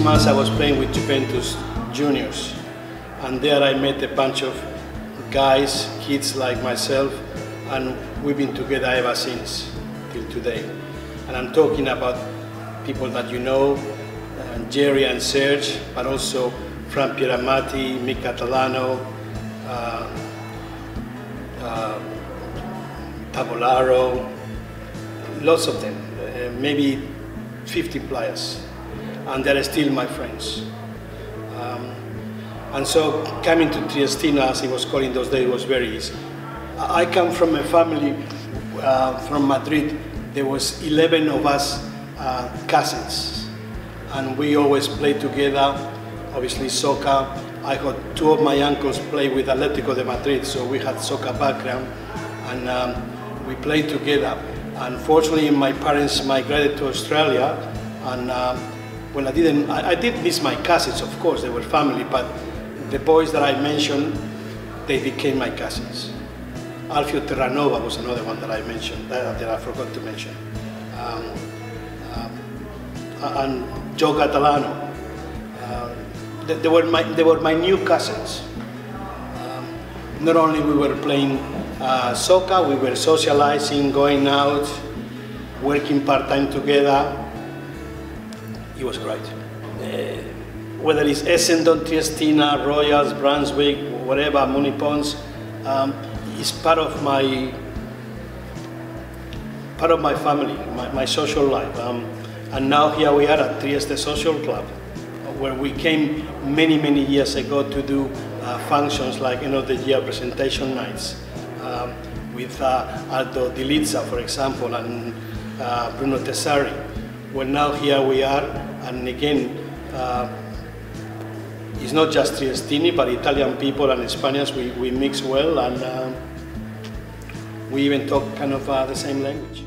months I was playing with Juventus juniors, and there I met a bunch of guys, kids like myself, and we've been together ever since till today. And I'm talking about people that you know, Jerry and Serge, but also Fran Pieramati, Mick Catalano, uh, uh, Tavolaro, lots of them, uh, maybe 50 players, and they're still my friends. Um, and so coming to Triestina, as it was called in those days, was very easy. I come from a family uh, from Madrid. There was 11 of us uh, cousins, and we always played together. Obviously, soccer. I had two of my uncles play with Atletico de Madrid, so we had soccer background, and um, we played together. Unfortunately, my parents migrated to Australia, and um, well, I didn't. I, I did miss my cousins, of course. They were family, but the boys that I mentioned, they became my cousins. Alfio Terranova was another one that I mentioned, that, that I forgot to mention. Um, um, and Joe Catalano. Uh, they, they, were my, they were my new cousins. Um, not only we were playing uh, soccer, we were socializing, going out, working part-time together. It was great. Uh, whether it's Essendon, Triestina, Royals, Brunswick, whatever, Moonee Ponds, um, is part of my part of my family, my, my social life. Um, and now here we are at Trieste Social Club, where we came many, many years ago to do uh, functions like end of the year presentation nights um, with uh, Aldo Di Lizza, for example, and uh, Bruno Tessari. Well, now here we are, and again, uh, it's not just Triestini, but Italian people and Spaniards, we, we mix well, and uh, we even talk kind of uh, the same language.